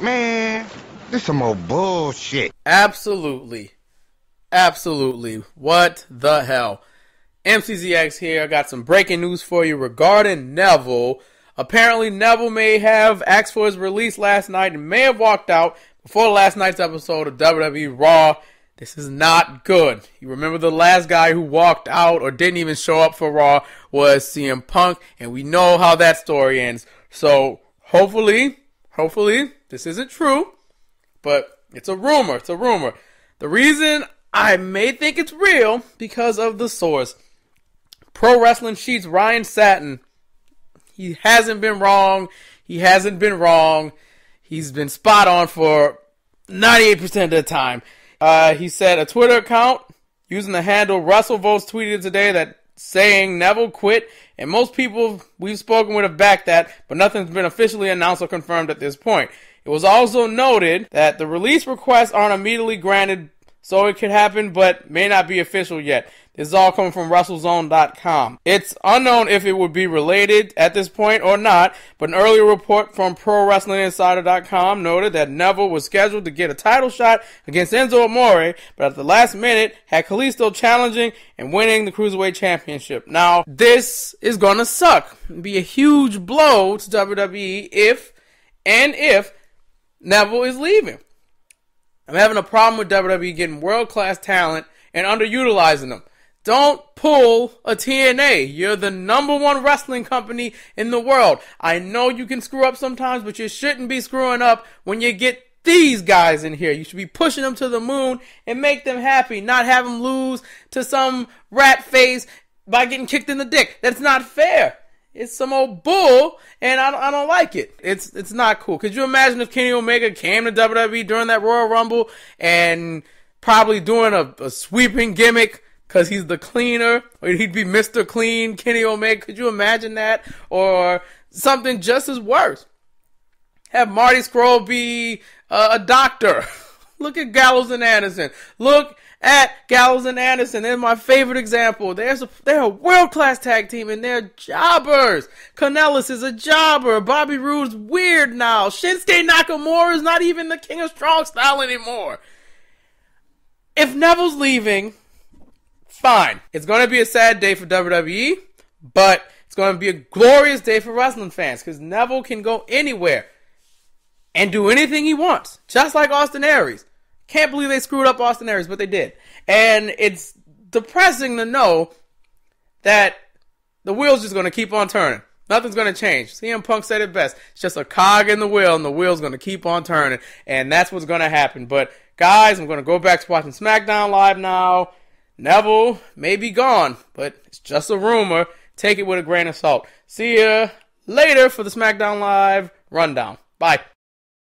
Man, this some old bullshit. Absolutely. Absolutely. What the hell? MCZX here. I got some breaking news for you regarding Neville. Apparently, Neville may have asked for his release last night and may have walked out before last night's episode of WWE Raw. This is not good. You remember the last guy who walked out or didn't even show up for Raw was CM Punk, and we know how that story ends. So, hopefully, hopefully, this isn't true, but it's a rumor. It's a rumor. The reason I may think it's real because of the source. Pro Wrestling Sheets Ryan Satin. He hasn't been wrong. He hasn't been wrong. He's been spot on for 98% of the time. Uh, he said a Twitter account using the handle Russell Votes tweeted today that saying Neville quit, and most people we've spoken with have backed that, but nothing's been officially announced or confirmed at this point. It was also noted that the release requests aren't immediately granted so it could happen, but may not be official yet. Is all coming from WrestleZone.com. It's unknown if it would be related at this point or not, but an earlier report from ProWrestlingInsider.com noted that Neville was scheduled to get a title shot against Enzo Amore, but at the last minute had Kalisto challenging and winning the Cruiserweight Championship. Now, this is gonna suck. It'd be a huge blow to WWE if and if Neville is leaving. I'm having a problem with WWE getting world class talent and underutilizing them. Don't pull a TNA. You're the number one wrestling company in the world. I know you can screw up sometimes, but you shouldn't be screwing up when you get these guys in here. You should be pushing them to the moon and make them happy, not have them lose to some rat face by getting kicked in the dick. That's not fair. It's some old bull, and I, I don't like it. It's it's not cool. Could you imagine if Kenny Omega came to WWE during that Royal Rumble and probably doing a, a sweeping gimmick because he's the cleaner, or he'd be Mr. Clean, Kenny Omega? Could you imagine that? Or something just as worse. Have Marty Scurll be uh, a doctor. Look at Gallows and Anderson. Look at Gallows and Anderson. They're my favorite example. There's a, they're a world class tag team and they're jobbers. Kanellis is a jobber. Bobby Roode's weird now. Shinsuke Nakamura is not even the king of strong style anymore. If Neville's leaving, fine. It's going to be a sad day for WWE, but it's going to be a glorious day for wrestling fans because Neville can go anywhere and do anything he wants, just like Austin Aries. Can't believe they screwed up Austin Aries, but they did. And it's depressing to know that the wheel's just going to keep on turning. Nothing's going to change. CM Punk said it best. It's just a cog in the wheel, and the wheel's going to keep on turning. And that's what's going to happen. But, guys, I'm going to go back to watching SmackDown Live now. Neville may be gone, but it's just a rumor. Take it with a grain of salt. See ya later for the SmackDown Live rundown. Bye.